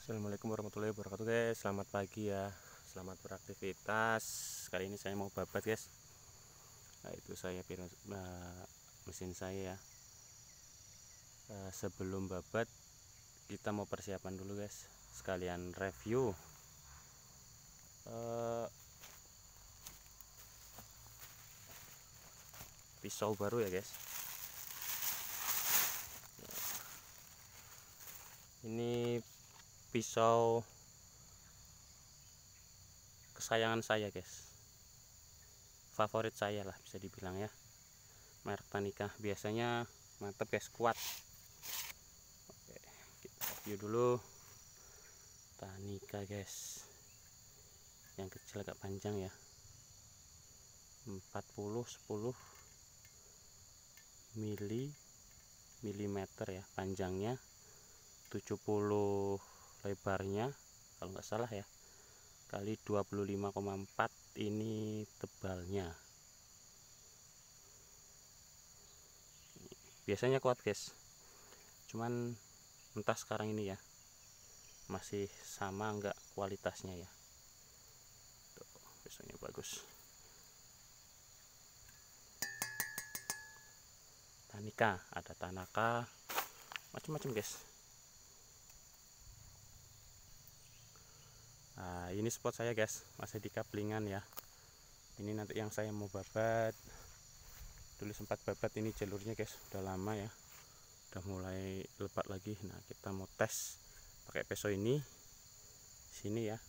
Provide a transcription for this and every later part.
Assalamualaikum warahmatullahi wabarakatuh guys. Selamat pagi ya. Selamat beraktivitas. Kali ini saya mau babat guys. Nah itu saya uh, mesin saya ya. Uh, Sebelum babat Kita mau persiapan dulu guys. Sekalian review. Uh, Pisau baru ya guys. Ini pisau kesayangan saya guys. Favorit saya lah bisa dibilang ya. Merek Tanika biasanya mantep guys kuat. Oke, kita review dulu. Tanika guys. Yang kecil agak panjang ya. 40 10 mili milimeter ya panjangnya. 70 lebarnya kalau nggak salah ya kali 25,4 ini tebalnya. Biasanya kuat guys. Cuman entah sekarang ini ya masih sama enggak kualitasnya ya. Tuh, biasanya bagus. Tanika ada Tanaka. Macam-macam guys nah ini spot saya guys. Masih di kaplingan ya. Ini nanti yang saya mau babat. Dulu sempat babat ini jalurnya guys. Udah lama ya. Udah mulai lebat lagi. Nah kita mau tes pakai peso ini. Sini ya.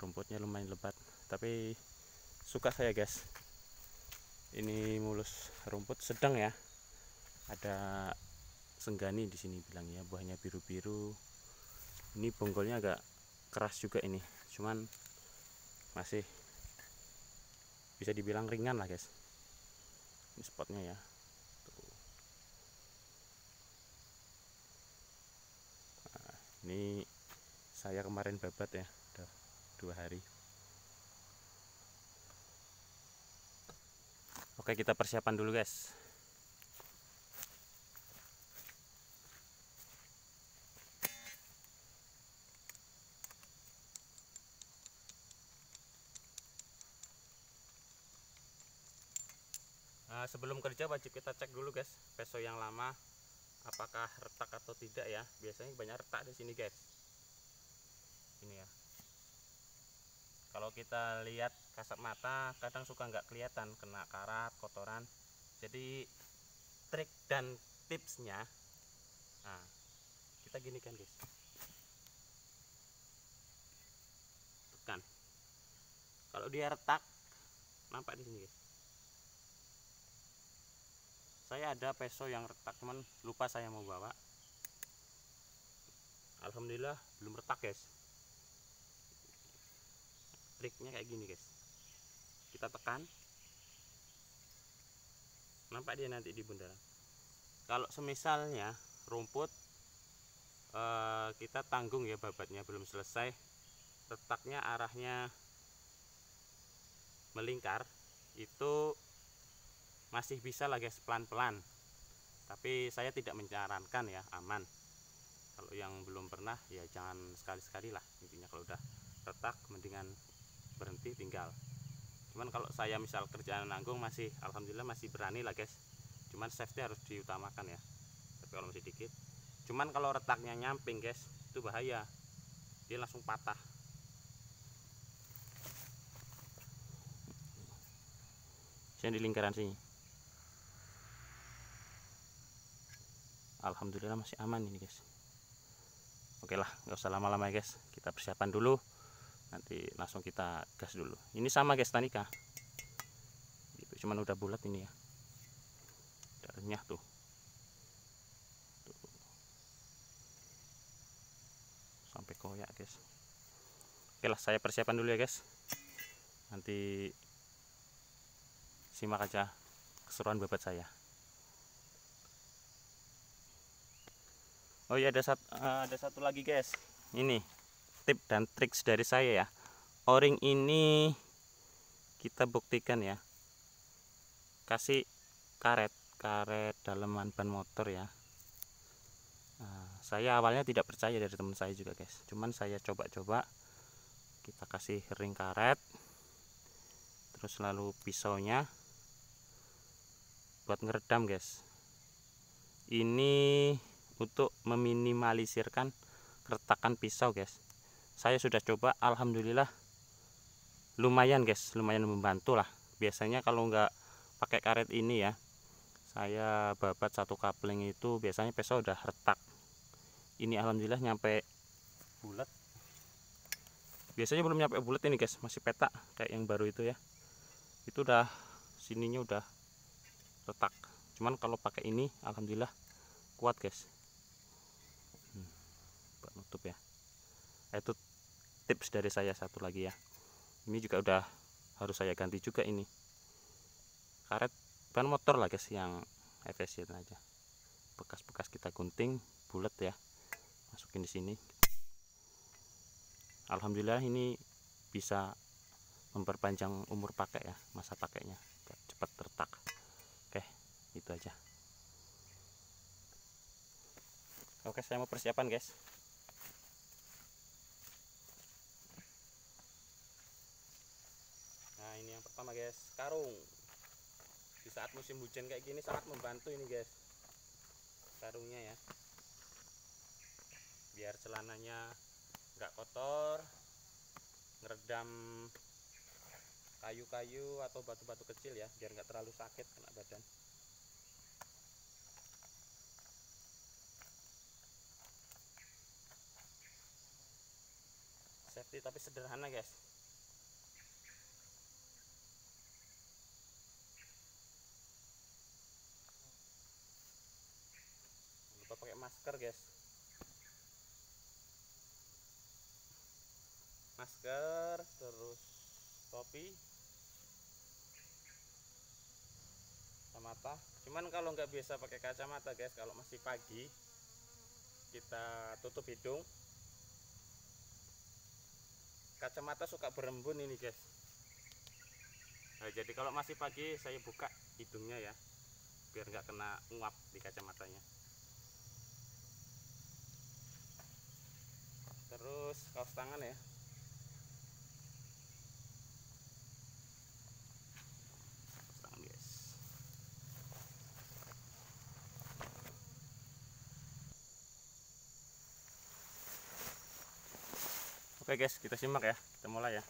Rumputnya lumayan lebat. Tapi suka saya guys. Ini mulus rumput sedang ya. Ada senggani di sini bilangnya. Buahnya biru-biru. Ini bonggolnya agak keras juga ini. Cuman masih bisa dibilang ringan lah guys. Ini spotnya ya. Nah, ini saya kemarin babat ya udah dua hari. Oke kita persiapan dulu guys Nah, sebelum kerja wajib kita cek dulu guys peso yang lama. Apakah retak atau tidak ya? Biasanya banyak retak di sini guys. Ini ya. Kalau kita lihat kasat mata kadang suka nggak kelihatan kena karat kotoran. Jadi trik dan tipsnya nah kita gini kan guys. Tekan. Kalau dia retak nampak di sini guys saya ada peso yang retak cuman lupa saya mau bawa. Alhamdulillah belum retak guys. Triknya kayak gini guys. Kita tekan. Nampak dia nanti di bundaran. Kalau semisalnya rumput eh, kita tanggung ya babatnya belum selesai. Retaknya arahnya melingkar itu masih bisa lah guys pelan-pelan. Tapi saya tidak menyarankan ya aman. Kalau yang belum pernah ya jangan sekali-sekali lah. Intinya kalau udah retak mendingan berhenti tinggal. Cuman kalau saya misal kerjaan nanggung masih alhamdulillah masih berani lah guys. Cuman safety harus diutamakan ya. Tapi kalau masih dikit. Cuman kalau retaknya nyamping guys itu bahaya. Dia langsung patah. Saya di lingkaran sini Alhamdulillah masih aman ini guys. Oke lah nggak usah lama-lama ya guys. Kita persiapan dulu. Nanti langsung kita gas dulu. Ini sama guys Tanika. Gitu cuman udah bulat ini ya. Udah renyah tuh. Sampai koyak guys. Oke lah saya persiapan dulu ya guys. Nanti simak aja keseruan babat saya Oh iya ada satu uh, ada satu lagi guys. Ini tip dan trik dari saya ya. O-ring ini kita buktikan ya. Kasih karet, karet daleman ban motor ya. Nah, saya awalnya tidak percaya dari teman saya juga guys cuman saya coba-coba kita kasih ring karet terus lalu pisaunya buat ngeredam guys ini untuk meminimalisirkan retakan pisau guys. Saya sudah coba Alhamdulillah lumayan guys. Lumayan membantu lah. Biasanya kalau nggak pakai karet ini ya saya babat satu kapling itu biasanya pisau udah retak. Ini alhamdulillah nyampe bulat. Biasanya belum nyampe bulat ini guys. Masih petak kayak yang baru itu ya. Itu udah sininya udah retak. Cuman kalau pakai ini alhamdulillah kuat guys buat nutup ya itu tips dari saya satu lagi ya. Ini juga udah harus saya ganti juga ini. Karet ban motor lah guys yang efisien aja. Bekas-bekas kita gunting bulat ya. Masukin di sini. Alhamdulillah ini bisa memperpanjang umur pakai ya masa pakainya. Cepat retak oke itu aja. Oke saya mau persiapan guys pertama guys? Karung. Di saat musim hujan kayak gini sangat membantu ini guys. Karungnya ya. Biar celananya nggak kotor ngeredam kayu-kayu atau batu-batu kecil ya biar nggak terlalu sakit kena badan. Safety tapi sederhana guys lupa pakai masker guys. Masker terus topi. Kacamata. Cuman kalau nggak biasa pakai kacamata guys kalau masih pagi kita tutup hidung. Kacamata suka berembun ini guys. Nah, jadi kalau masih pagi saya buka hidungnya ya biar nggak kena nguap di kacamatanya terus kaos tangan ya Oke guys, kita simak ya. Kita mulai ya.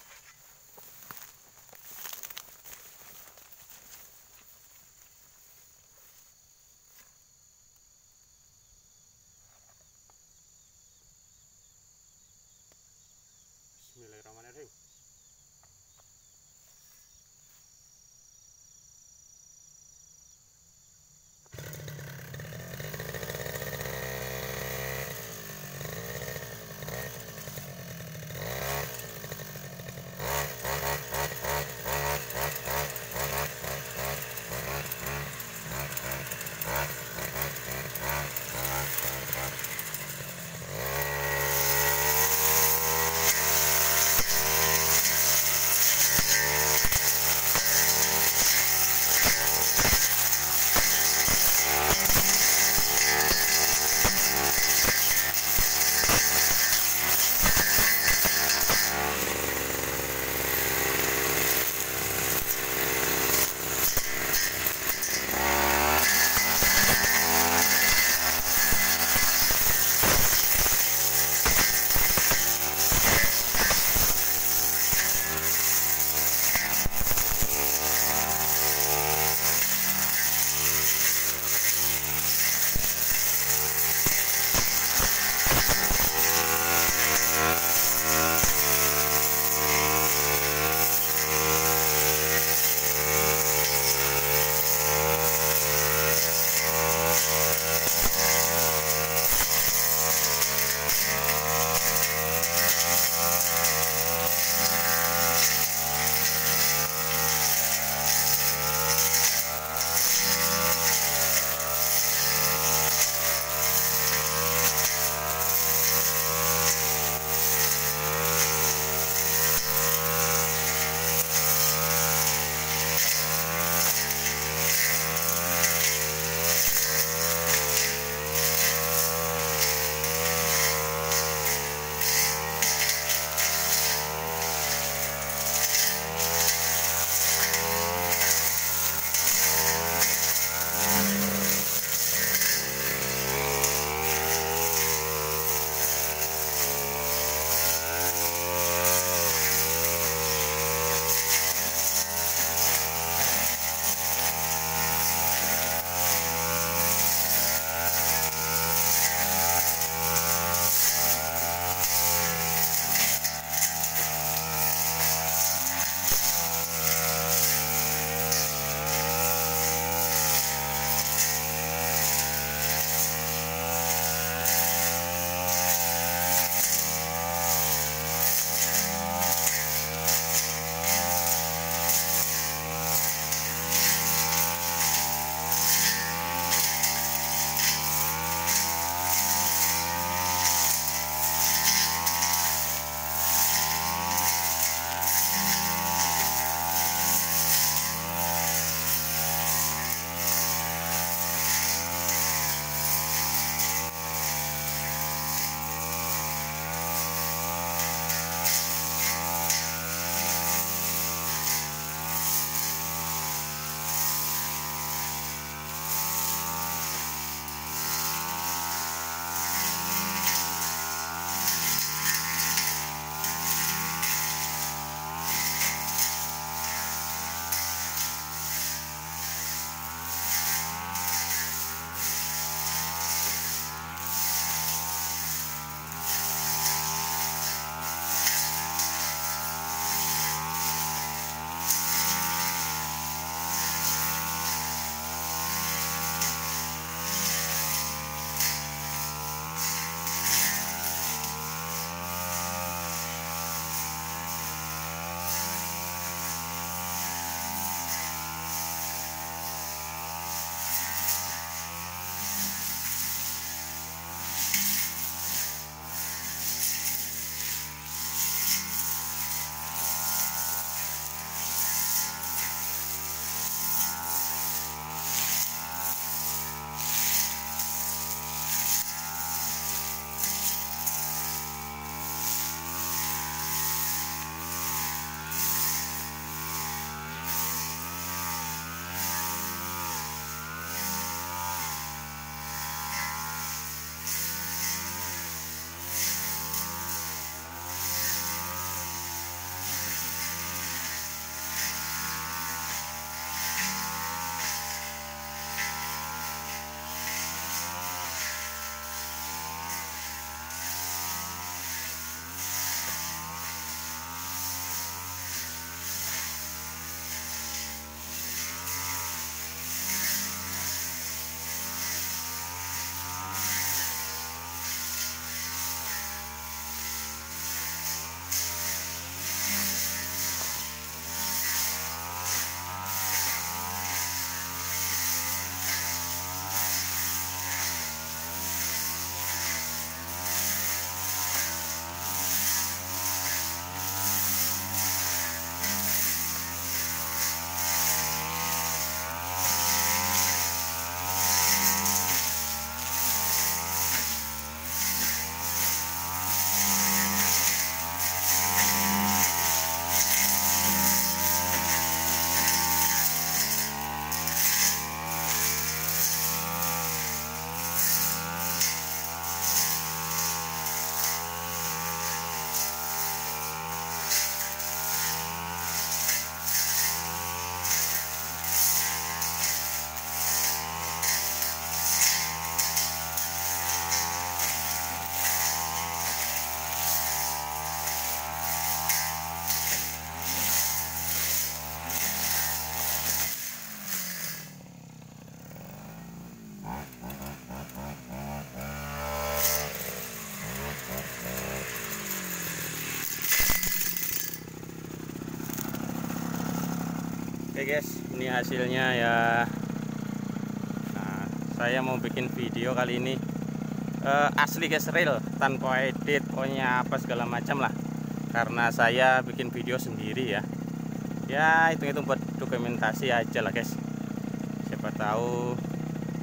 Guys, ini hasilnya ya. Nah, saya mau bikin video kali ini uh, asli guys real tanpa edit, pokoknya apa segala macam lah. Karena saya bikin video sendiri ya. Ya hitung-hitung buat dokumentasi aja lah guys. Siapa tahu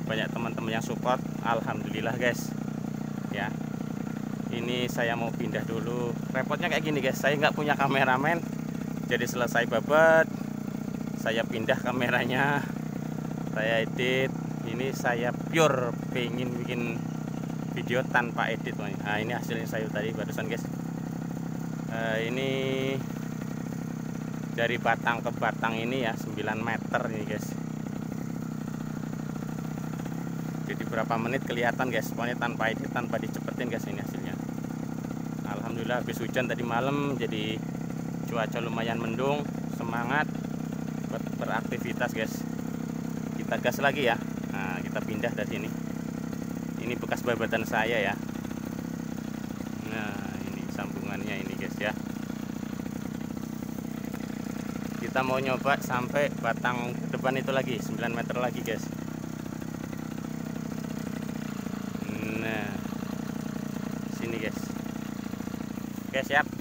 banyak teman-teman yang support. Alhamdulillah guys. Ya, ini saya mau pindah dulu repotnya kayak gini guys saya nggak punya kameramen jadi selesai babat saya pindah kameranya. Saya edit. Ini saya pure pengen bikin video tanpa edit nah ini hasilnya saya tadi barusan guys. Uh, ini dari batang ke batang ini ya 9 meter ini guys. Jadi berapa menit kelihatan guys? Pokoknya tanpa edit tanpa dicepetin guys ini hasilnya. Alhamdulillah habis hujan tadi malam jadi cuaca lumayan mendung semangat beraktivitas guys. Kita gas lagi ya. Nah kita pindah dari sini. Ini bekas babatan saya ya. Nah ini sambungannya ini guys ya. Kita mau nyoba sampai batang depan itu lagi 9 meter lagi guys. Nah sini guys. Oke siap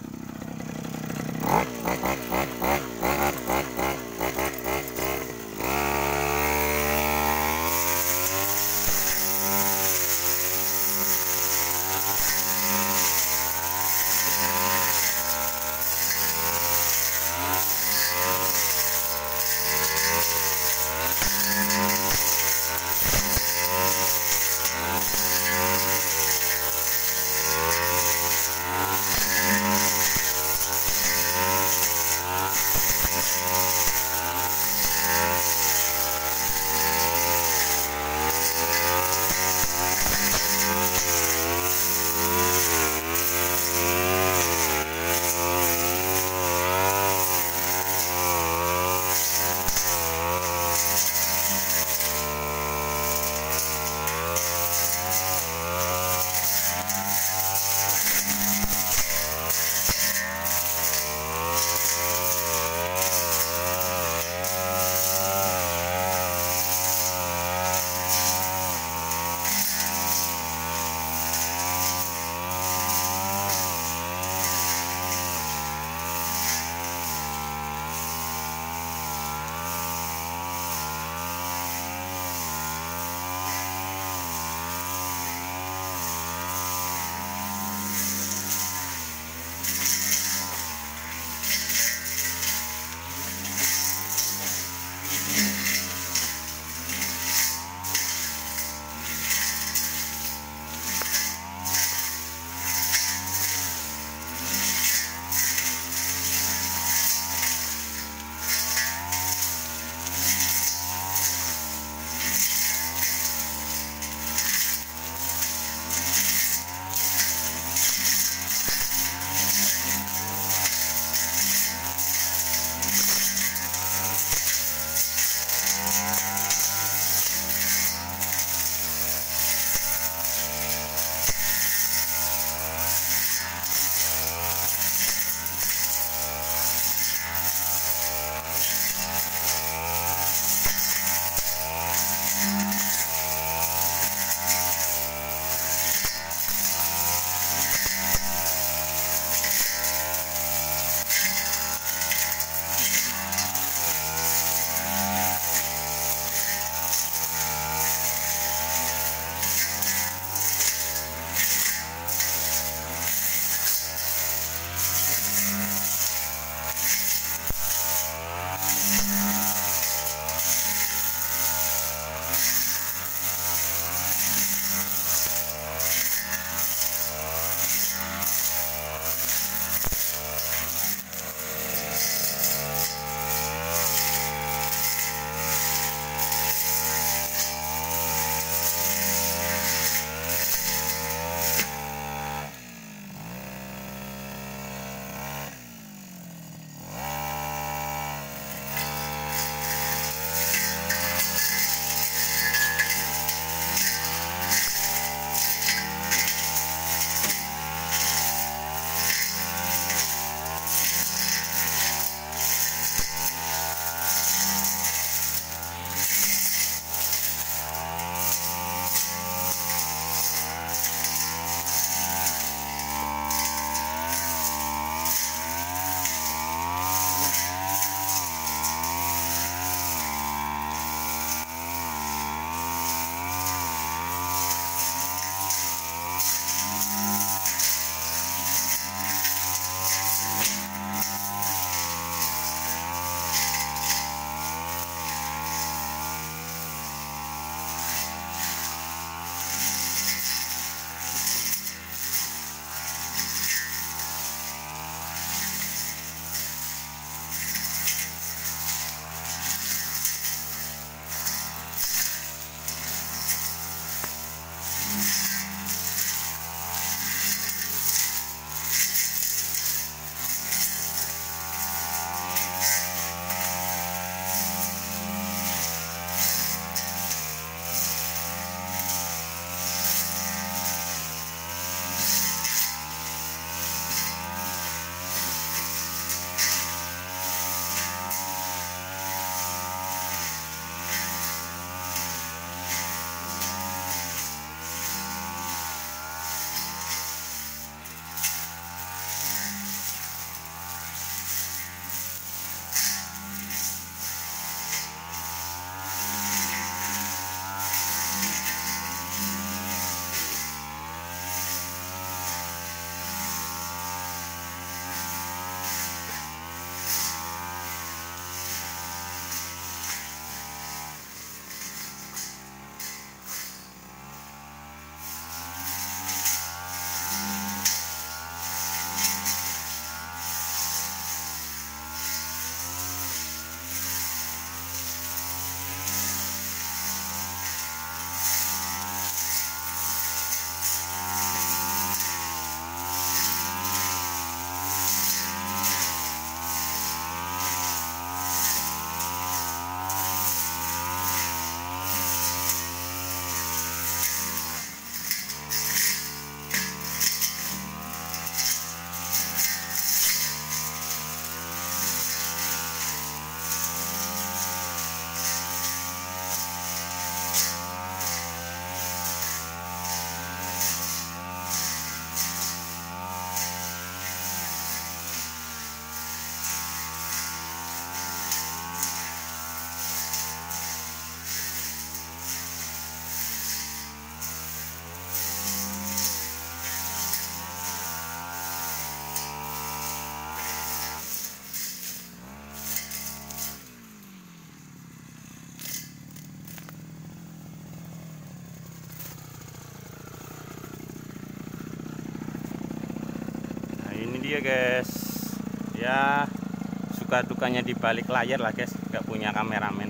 suka dukanya di balik layar lah guys. Gak punya kameramen.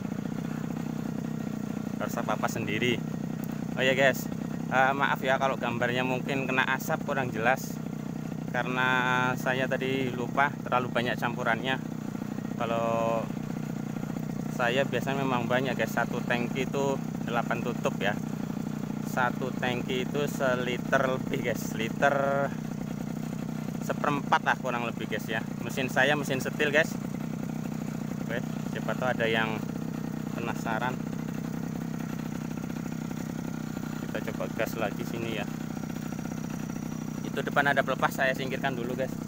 Harus apa-apa sendiri. Oh ya guys. Uh, maaf ya kalau gambarnya mungkin kena asap kurang jelas. Karena saya tadi lupa terlalu banyak campurannya. Kalau saya biasanya memang banyak guys. Satu tangki itu 8 tutup ya. Satu tangki itu seliter lebih guys. Liter seperempat lah kurang lebih guys ya. Mesin saya mesin setil guys siapa tahu ada yang penasaran. Kita coba gas lagi sini ya. Itu depan ada pelepas saya singkirkan dulu guys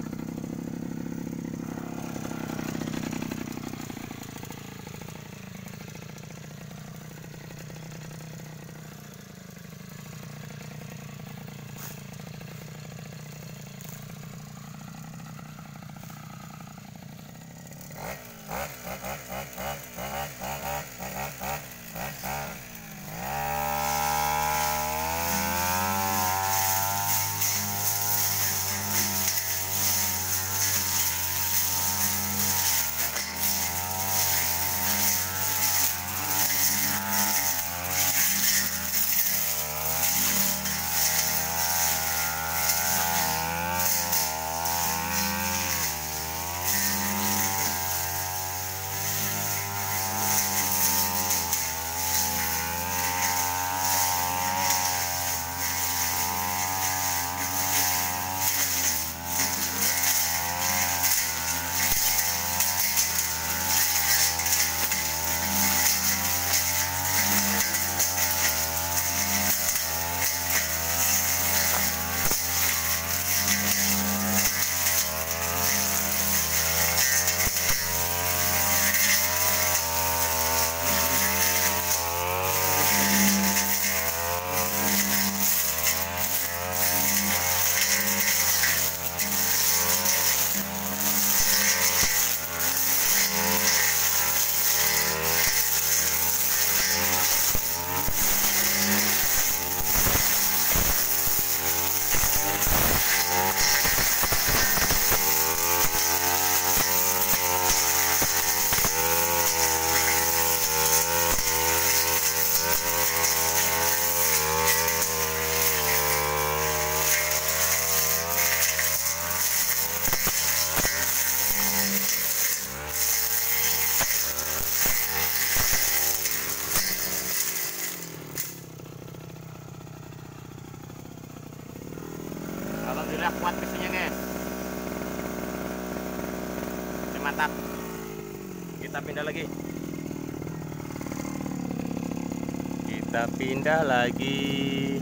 kita pindah lagi.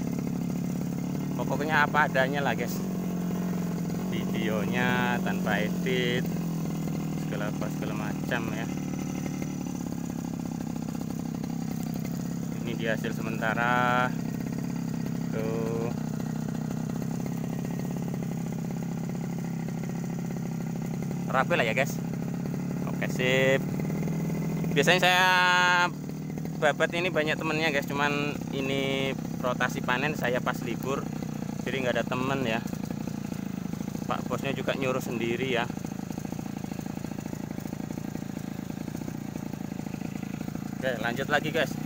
Pokoknya apa adanya lah guys. Videonya tanpa edit segala apa segala macam ya. Ini di hasil sementara. Tuh. Rapi lah ya guys. Oke sip. Biasanya saya babat ini banyak temennya guys. Cuman ini rotasi panen saya pas libur jadi nggak ada temen ya. Pak bosnya juga nyuruh sendiri ya. Oke lanjut lagi guys